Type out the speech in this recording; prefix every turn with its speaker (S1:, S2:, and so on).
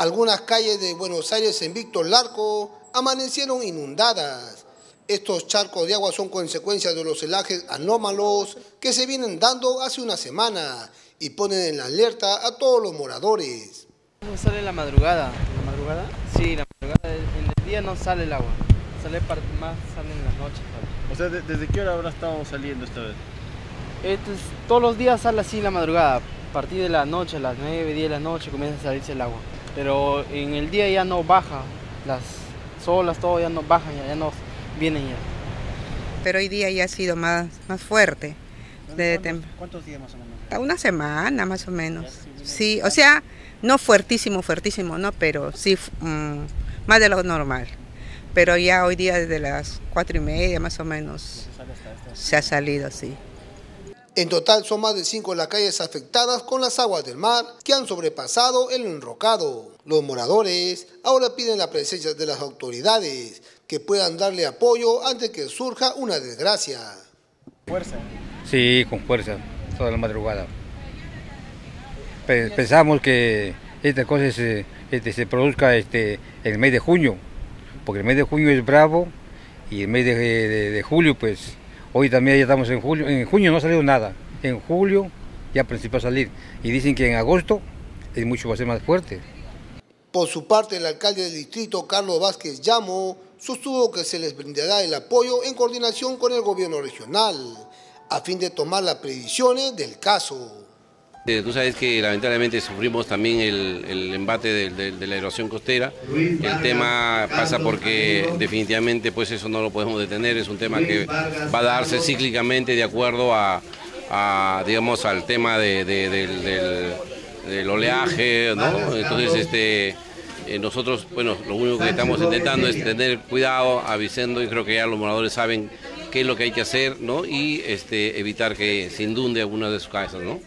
S1: Algunas calles de Buenos Aires en Víctor Larco amanecieron inundadas. Estos charcos de agua son consecuencia de los helajes anómalos que se vienen dando hace una semana y ponen en alerta a todos los moradores.
S2: Sale en la madrugada. ¿La madrugada? Sí, la madrugada. En el día no sale el agua. Sale más, sale en la noche.
S3: O sea, ¿desde qué hora habrá estado saliendo esta vez?
S2: todos los días sale así la madrugada. A partir de la noche, a las 9, 10 de la noche comienza a salirse el agua. Pero en el día ya no baja. Las olas, todo ya no bajan, ya, no vienen ya.
S4: Pero hoy día ya ha sido más, más fuerte.
S3: ¿Cuántos, días más o menos?
S4: Una semana más o menos. Sí, o sea, no fuertísimo, fuertísimo, no, pero sí mm, más de lo normal. Pero ya hoy día desde las cuatro y media más o menos se ha salido, sí.
S1: En total son más de cinco las calles afectadas con las aguas del mar que han sobrepasado el enrocado. Los moradores ahora piden la presencia de las autoridades que puedan darle apoyo antes que surja una desgracia.
S3: ¿Fuerza?
S5: Sí, con fuerza, toda la madrugada. Pensamos que esta cosa se, este, se produzca este, en el mes de junio, porque el mes de junio es bravo y el mes de, julio, pues hoy también ya estamos en julio, en junio no ha salido nada, en julio ya principió a salir y dicen que en agosto es mucho va a ser más fuerte.
S1: Por su parte, el alcalde del distrito, Carlos Vázquez Llamo, sostuvo que se les brindará el apoyo en coordinación con el gobierno regional, a fin de tomar las previsiones del caso.
S6: Eh, tú sabes que lamentablemente sufrimos también el, embate de, la erosión costera. El tema pasa porque definitivamente pues eso no lo podemos detener, es un tema que va a darse cíclicamente de acuerdo a, digamos, al tema del, oleaje, ¿no? Entonces este, eh, nosotros, bueno, lo único que estamos intentando es tener cuidado, avisando y creo que ya los moradores saben qué es lo que hay que hacer, ¿no? Y este, evitar que se inunde alguna de sus casas, ¿no?